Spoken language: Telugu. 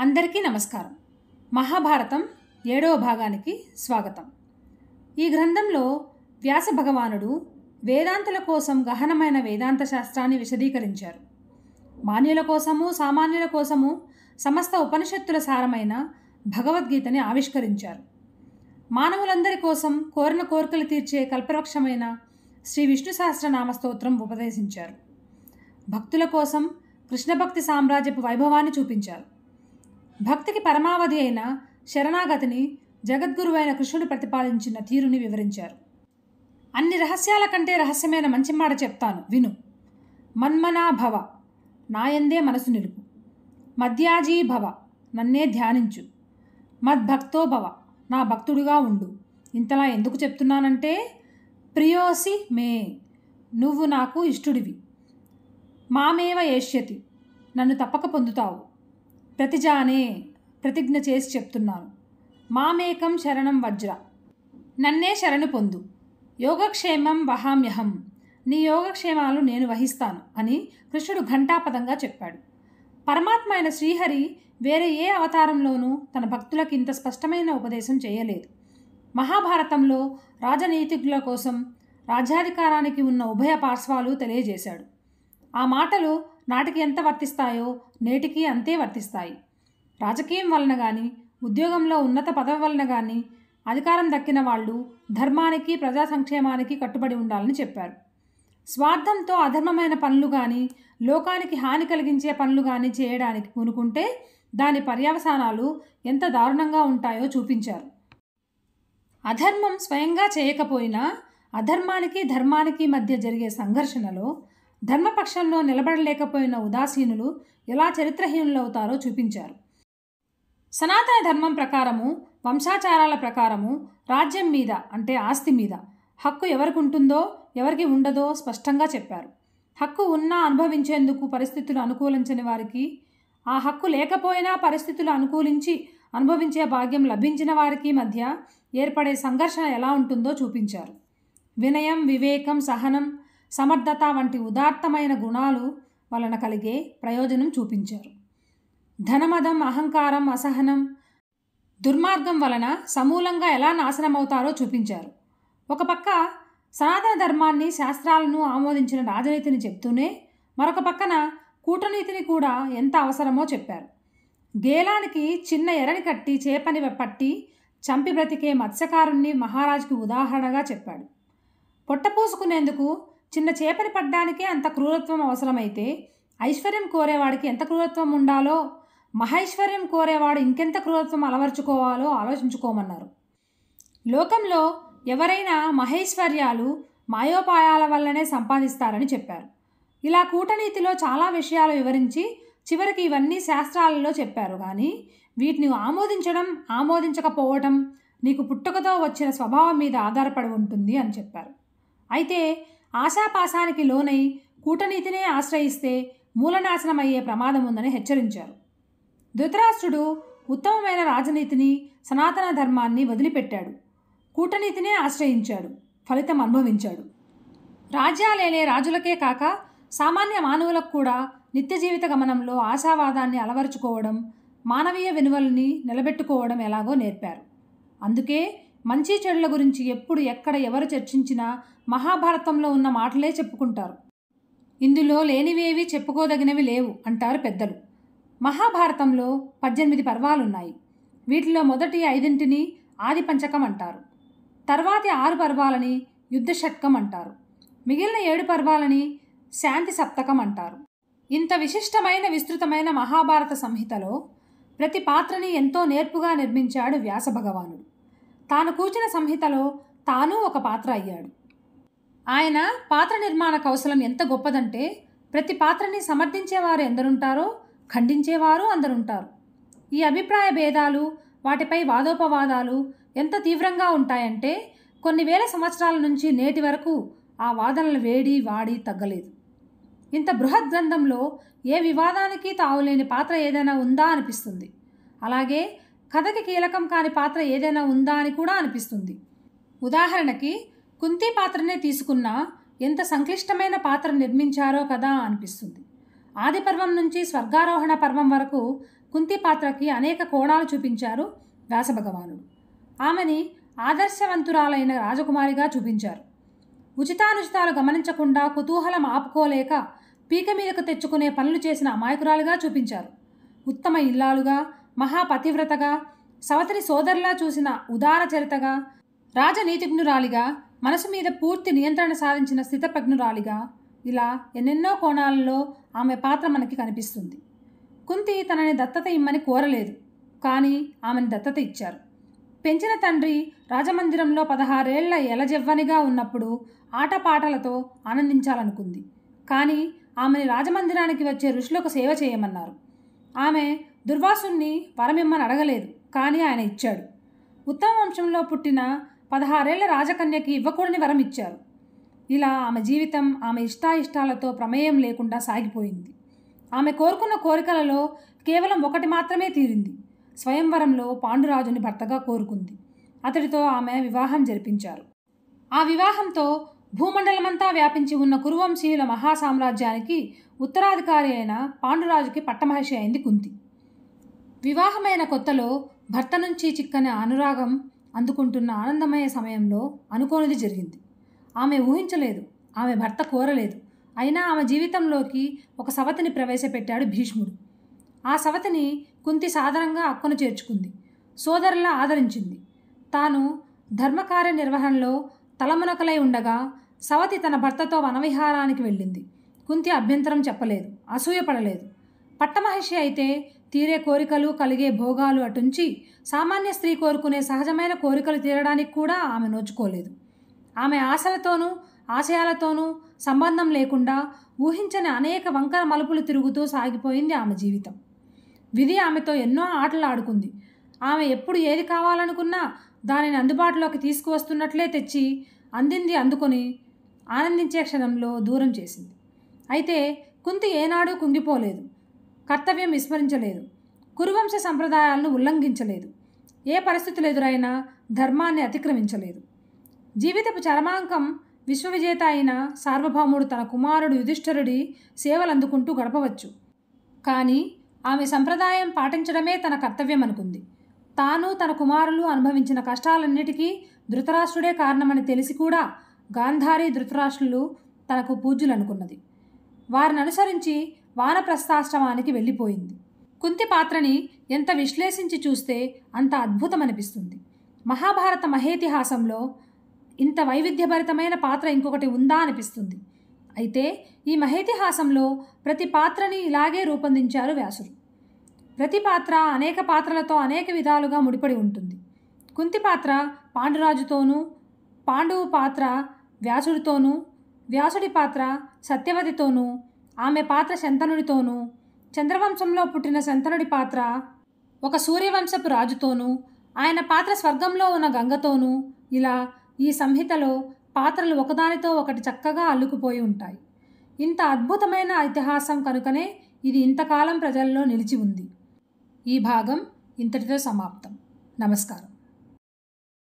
అందరికీ నమస్కారం. మహాభారతం ఏడవ భాగానికి స్వాగతం. ఈ గ్రంథంలో వ్యాస భగవానుడు వేదాంతుల కోసం గహనమైన వేదాంత శాస్త్రాన్ని విశదీకరించారు. మాన్యుల కోసము సామాన్యుల కోసము సమస్త ఉపనిషత్తుల సారమైన భగవద్గీతని ఆవిష్కరించారు. మానవులందరి కోసం కోరిన కోరికలు తీర్చే కల్పవృక్షమైన శ్రీ విష్ణు సహస్రనామ స్తోత్రం ఉపదేశించారు. భక్తుల కోసం కృష్ణభక్తి సామ్రాజ్యపు వైభవాన్ని చూపించారు. భక్తికి పరమావధి అయిన శరణాగతిని జగద్గురువైన కృష్ణుడు ప్రతిపాదించిన తీరుని వివరించారు. అన్ని రహస్యాల కంటే రహస్యమైన మంచి మాట చెప్తాను. విను. మన్మనాభవ నాయందే మనసు నిలుపు. మధ్యాజీభవ నన్నే ధ్యానించు. మద్భక్తోభవ నా భక్తుడుగా ఉండు. ఇంతలా ఎందుకు చెప్తున్నానంటే ప్రియోసి మే. నువ్వు నాకు ఇష్టుడివి. మామేవ ఏష్యతి. నన్ను తప్పక పొందుతావు. ప్రతిజానే ప్రతిజ్ఞ చేసి చెప్తున్నాను మామేకం శరణం వజ్ర. నన్నే శరణు పొందు. యోగక్షేమం వహామ్యహం. నీ యోగక్షేమాలు నేను వహిస్తాను అని కృష్ణుడు ఘంటాపదంగా చెప్పాడు. పరమాత్మ అయిన శ్రీహరి వేరే ఏ అవతారంలోనూ తన భక్తులకు ఇంత స్పష్టమైన ఉపదేశం చేయలేదు. మహాభారతంలో రాజనీతికుల కోసం రాజ్యాధికారానికి ఉన్న ఉభయ పార్శ్వాలు తెలియజేశాడు. ఆ మాటలు నాటికి ఎంత వర్తిస్తాయో నేటికి అంతే వర్తిస్తాయి. రాజకీయం వలన కానీ ఉద్యోగంలో ఉన్నత పదవి వలన కానీ అధికారం దక్కిన వాళ్ళు ధర్మానికి ప్రజా సంక్షేమానికి కట్టుబడి ఉండాలని చెప్పారు. స్వార్థంతో అధర్మమైన పనులు కానీ లోకానికి హాని కలిగించే పనులు కానీ చేయడానికి పూనుకుంటే దాని పర్యవసానాలు ఎంత దారుణంగా ఉంటాయో చూపించారు. అధర్మం స్వయంగా చేయకపోయినా అధర్మానికి ధర్మానికి మధ్య జరిగే సంఘర్షణలో ధర్మపక్షంలో నిలబడలేకపోయిన ఉదాసీనులు ఎలా చరిత్రహీనులవుతారో చూపించారు. సనాతన ధర్మం ప్రకారము వంశాచారాల ప్రకారము రాజ్యం మీద అంటే ఆస్తి మీద హక్కు ఎవరికి ఉంటుందో ఎవరికి ఉండదో స్పష్టంగా చెప్పారు. హక్కు ఉన్నా అనుభవించేందుకు పరిస్థితులు అనుకూలించని వారికి ఆ హక్కు లేకపోయినా పరిస్థితులు అనుకూలించి అనుభవించే భాగ్యం లభించిన వారికి మధ్య ఏర్పడే సంఘర్షణ ఎలా ఉంటుందో చూపించారు. వినయం వివేకం సహనం సమర్థత వంటి ఉదాత్తమైన గుణాలు వలన కలిగే ప్రయోజనం చూపించారు. ధనమదం అహంకారం అసహనం దుర్మార్గం వలన సమూలంగా ఎలా నాశనమవుతారో చూపించారు. ఒక పక్క సనాతన ధర్మాన్ని శాస్త్రాలను ఆమోదించిన రాజనీతిని చెప్తూనే మరొక పక్కన కూటనీతిని కూడా ఎంత అవసరమో చెప్పారు. గేలానికి చిన్న ఎరని కట్టి చేపని పట్టి చంపి బ్రతికే మత్స్యకారుణ్ణి మహారాజుకి ఉదాహరణగా చెప్పాడు. పొట్టపూసుకునేందుకు చిన్న చేపని పడ్డానికే అంత క్రూరత్వం అవసరమైతే ఐశ్వర్యం కోరేవాడికి ఎంత క్రూరత్వం ఉండాలో మహైశ్వర్యం కోరేవాడు ఇంకెంత క్రూరత్వం అలవర్చుకోవాలో ఆలోచించుకోమన్నారు. లోకంలో ఎవరైనా మహైశ్వర్యాలు మాయోపాయాల వల్లనే సంపాదిస్తారని చెప్పారు. ఇలా కూటనీతిలో చాలా విషయాలు వివరించి చివరికి ఇవన్నీ శాస్త్రాలలో చెప్పారు. కానీ వీటిని ఆమోదించడం ఆమోదించకపోవటం నీకు పుట్టుకతో వచ్చిన స్వభావం మీద ఆధారపడి ఉంటుంది అని చెప్పారు. అయితే ఆశాపాశానికి లోనై కూటనీతినే ఆశ్రయిస్తే మూలనాశనమయ్యే ప్రమాదం ఉందని హెచ్చరించారు. ధృతరాష్ట్రుడు ఉత్తమమైన రాజనీతిని సనాతన ధర్మాన్ని వదిలిపెట్టాడు. కూటనీతినే ఆశ్రయించాడు. ఫలితం అనుభవించాడు. రాజ్యాలేలే రాజులకే కాక సామాన్య మానవులకు కూడా నిత్య జీవిత గమనంలో ఆశావాదాన్ని అలవరుచుకోవడం మానవీయ విలువల్ని నిలబెట్టుకోవడం ఎలాగో నేర్పారు. అందుకే మంచి చెడుల గురించి ఎప్పుడు ఎక్కడ ఎవరు చర్చించినా మహాభారతంలో ఉన్న మాటలే చెప్పుకుంటారు. ఇందులో లేనివేవి చెప్పుకోదగినవి లేవు అంటారు పెద్దలు. మహాభారతంలో పద్దెనిమిది పర్వాలున్నాయి. వీటిలో మొదటి ఐదింటిని ఆది పంచకం అంటారు. తర్వాతి ఆరు పర్వాలని యుద్ధ షట్కం అంటారు. మిగిలిన ఏడు పర్వాలని శాంతి సప్తకం అంటారు. ఇంత విశిష్టమైన విస్తృతమైన మహాభారత సంహితలో ప్రతి పాత్రని ఎంతో నేర్పుగా నిర్మించాడు వ్యాస భగవానుడు. తాను కూర్చిన సంహితలో తాను ఒక పాత్ర అయ్యాడు. ఆయన పాత్ర నిర్మాణ కౌశలం ఎంత గొప్పదంటే ప్రతి పాత్రని సమర్థించేవారు ఎందరుంటారో ఖండించేవారు అందరుంటారు. ఈ అభిప్రాయ భేదాలు వాటిపై వాదోపవాదాలు ఎంత తీవ్రంగా ఉంటాయంటే కొన్ని వేల సంవత్సరాల నుంచి నేటి వరకు ఆ వాదనల వేడి వాడి తగ్గలేదు. ఇంత బృహత్ గ్రంథంలో ఏ వివాదానికి తావులేని పాత్ర ఏదైనా ఉందా అనిపిస్తుంది. అలాగే కథకి కీలకం కాని పాత్ర ఏదైనా ఉందా అని కూడా అనిపిస్తుంది. ఉదాహరణకి కుంతి పాత్రనే తీసుకున్నా ఎంత సంక్లిష్టమైన పాత్ర నిర్మించారో కదా అనిపిస్తుంది. ఆది పర్వం నుంచి స్వర్గారోహణ పర్వం వరకు కుంతి పాత్రకి అనేక కోణాలు చూపించారు వ్యాసభగవానుడు. ఆమెని ఆదర్శవంతురాలైన రాజకుమారిగా చూపించారు. ఉచితానుచితాలు గమనించకుండా కుతూహలం ఆపుకోలేక పీక మీదకు తెచ్చుకునే పనులు చేసిన అమాయకురాలుగా చూపించారు. ఉత్తమ ఇల్లాలుగా మహాపతివ్రతగా సవతిని సోదరులా చూసిన ఉదార చరితగా రాజనీతిజ్ఞురాలిగా మనసు మీద పూర్తి నియంత్రణ సాధించిన స్థితప్రజ్ఞురాలిగా ఇలా ఎన్నెన్నో కోణాలలో ఆమె పాత్ర మనకి కనిపిస్తుంది. కుంతి తనని దత్తత ఇమ్మని కోరలేదు కానీ ఆమెను దత్తత ఇచ్చారు. పెంచిన తండ్రి రాజమందిరంలో పదహారేళ్ళ ఎలజెవ్వనిగా ఉన్నప్పుడు ఆటపాటలతో ఆనందించాలనుకుంది కానీ ఆమెని రాజమందిరానికి వచ్చే ఋషులకు సేవ చేయమన్నారు. ఆమె దుర్వాసుని వరమిమ్మని అడగలేదు కానీ ఆయన ఇచ్చాడు. ఉత్తమ వంశంలో పుట్టిన పదహారేళ్ళ రాజకన్యకి ఇవ్వకూడని వరం ఇచ్చారు. ఇలా ఆమె జీవితం ఆమె ఇష్టాయిష్టాలతో ప్రమేయం లేకుండా సాగిపోయింది. ఆమె కోరుకున్న కోరికలలో కేవలం ఒకటి మాత్రమే తీరింది. స్వయంవరంలో పాండురాజుని భర్తగా కోరుకుంది. అతడితో ఆమె వివాహం జరిపించారు. ఆ వివాహంతో భూమండలమంతా వ్యాపించి ఉన్న కురువంశీయుల మహాసామ్రాజ్యానికి ఉత్తరాధికారి అయిన పాండురాజుకి పట్టమహర్షి అయింది కుంతి. వివాహమైన కొత్తలో భర్త నుంచి చిక్కని అనురాగం అందుకుంటున్న ఆనందమయ సమయంలో అనుకోనిది జరిగింది. ఆమె ఊహించలేదు ఆమె భర్త కోరలేదు. అయినా ఆమె జీవితంలోకి ఒక సవతిని ప్రవేశపెట్టాడు భీష్ముడు. ఆ సవతిని కుంతి సాధారణంగా అక్కును చేర్చుకుంది సోదరులా ఆదరించింది. తాను ధర్మకార్య నిర్వహణలో తలమునకలై ఉండగా సవతి తన భర్తతో వనవిహారానికి వెళ్ళింది. కుంతి అభ్యంతరం చెప్పలేదు అసూయపడలేదు. పట్టమహర్షి అయితే తీరే కోరికలు కలిగే భోగాలు అటుంచి సామాన్య స్త్రీ కోరుకునే సహజమైన కోరికలు తీరడానికి కూడా ఆమె నోచుకోలేదు. ఆమె ఆశలతోనూ ఆశయాలతోనూ సంబంధం లేకుండా ఊహించని అనేక వంకర మలుపులు తిరుగుతూ సాగిపోయింది ఆమె జీవితం. విధి ఆమెతో ఎన్నో ఆటలు ఆడుకుంది. ఆమె ఎప్పుడు ఏది కావాలనుకున్నా దానిని అందుబాటులోకి తీసుకువస్తున్నట్లే తెచ్చి అందింది అందుకొని ఆనందించే క్షణంలో దూరం చేసింది. అయితే కుంతి ఏనాడూ కుంగిపోలేదు. కర్తవ్యం విస్మరించలేదు. కురువంశ సంప్రదాయాలను ఉల్లంఘించలేదు. ఏ పరిస్థితులు ఎదురైనా ధర్మాన్ని అతిక్రమించలేదు. జీవితపు చరమాంకం విశ్వవిజేత అయిన సార్వభౌముడు తన కుమారుడు యుధిష్ఠరుడి సేవలు అందుకుంటూ గడపవచ్చు. కానీ ఆమె సంప్రదాయం పాటించడమే తన కర్తవ్యం అనుకుంది. తాను తన కుమారులు అనుభవించిన కష్టాలన్నిటికీ ధృతరాష్ట్రుడే కారణమని తెలిసి కూడా గాంధారి ధృతరాష్ట్రులు తనకు పూజ్యులు అనుకున్నది వారిని అనుసరించి వానప్రస్థాశ్రమానికి వెళ్ళిపోయింది. కుంతి పాత్రని ఎంత విశ్లేషించి చూస్తే అంత అద్భుతమనిపిస్తుంది. మహాభారత మహేతిహాసంలో ఇంత వైవిధ్యభరితమైన పాత్ర ఇంకొకటి ఉందా అనిపిస్తుంది. అయితే ఈ మహేతిహాసంలో ప్రతి పాత్రని ఇలాగే రూపొందించారు వ్యాసుడు ప్రతి పాత్ర అనేక పాత్రలతో అనేక విధాలుగా ముడిపడి ఉంటుంది. కుంతి పాత్ర పాండురాజుతోనూ పాండువు పాత్ర వ్యాసుడితోనూ వ్యాసుడి పాత్ర సత్యవతితోనూ ఆమె పాత్ర శంతనుడితోనూ చంద్రవంశంలో పుట్టిన శంతనుడి పాత్ర ఒక సూర్యవంశపు రాజుతోనూ ఆయన పాత్ర స్వర్గంలో ఉన్న గంగతోనూ ఇలా ఈ సంహితలో పాత్రలు ఒకదానితో ఒకటి చక్కగా అల్లుకుపోయి ఉంటాయి. ఇంత అద్భుతమైన ఇతిహాసం కనుకనే ఇది ఇంతకాలం ప్రజల్లో నిలిచి ఉంది. ఈ భాగం ఇంతటితో సమాప్తం. నమస్కారం.